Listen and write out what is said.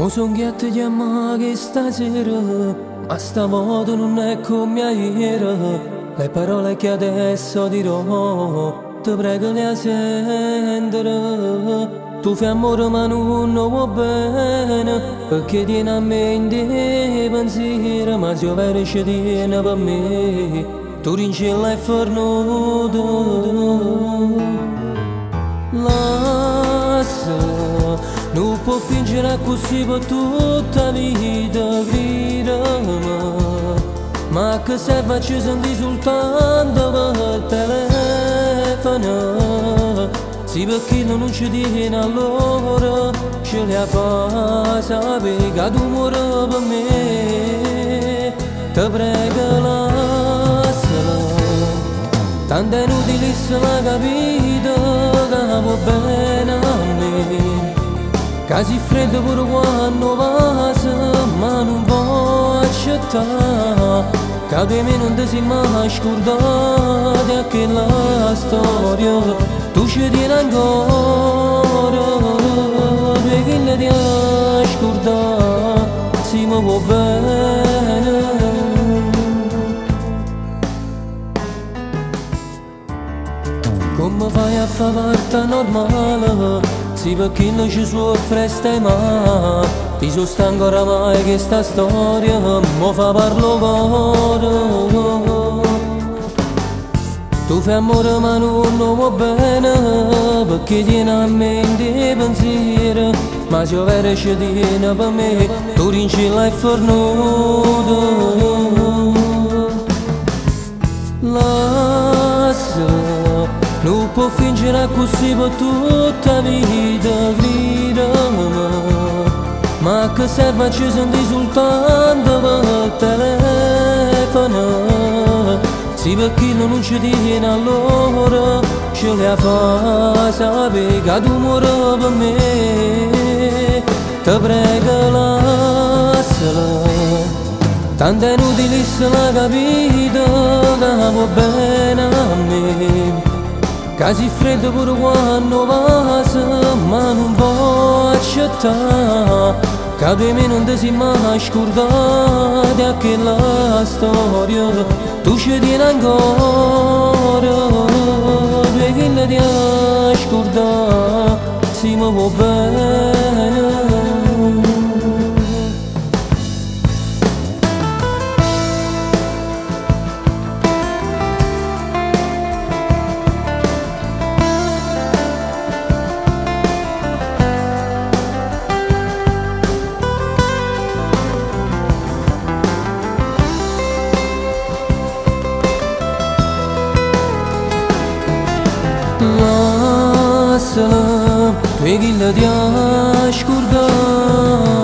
Mo son ghiatte chiamare che stasera Ma stavolta non è come ieri Le parole che adesso dirò Ti prego le sentire Tu fai amore ma non va bene Perché tieni a me in te pensiero Ma se vero ci tiene per me Tu rincella e fornuto non può fingere così per tutta vita gridami Ma che serve ci senti soltanto per telefono Sì perché non ci tiene allora Ce la fa sapere che tu muori per me Ti prego lasciala Tanto è inutile se la capito che va bene Casi freddo pure quando passa ma non può accettare Che di me non ti sei mai scordati a che la storia Tu ci tieni ancora due chili di scordare si mi bene. Come fai a parte normale sì perché non ci soffre stai mai? Ti sono stanco oramai che sta storia Mo fa parlo coro. Tu fai amore ma non va bene Perché tieni a me in te pensiero Ma se vero ci tiene per me Tu rincilla e fornuto non può fingere così per tutta la vita gridami Ma che serve ci senti soltanto per telefono Sì perché non ci tiene allora Ce la fa sapere che tu muori per me Ti prego lasciala. Tanto è inutile se la capito che bene a me Casi freddo pure quando passa ma non può accettare Che di me non ti sei mai scordati a che la storia. Tu ci tieni ancora due chili di scordare. Si mi Nasılım? Tüy gillet yaş kurdan